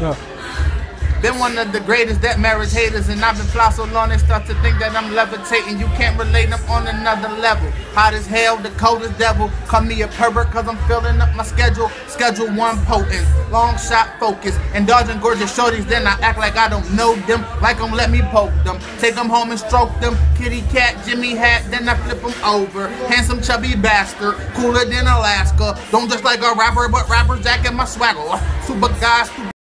Yeah. Been one of the greatest that marriage haters, and I've been fly so long they start to think that I'm levitating. You can't relate, I'm on another level. Hot as hell, the coldest devil. Call me a pervert, cause I'm filling up my schedule. Schedule one potent, long shot focus. and dodging gorgeous shorties, then I act like I don't know them. Like I'm let me poke them. Take them home and stroke them. Kitty cat, Jimmy hat, then I flip them over. Handsome chubby bastard, cooler than Alaska. Don't just like a rapper, but rapper jacket my swagger. Super guy, super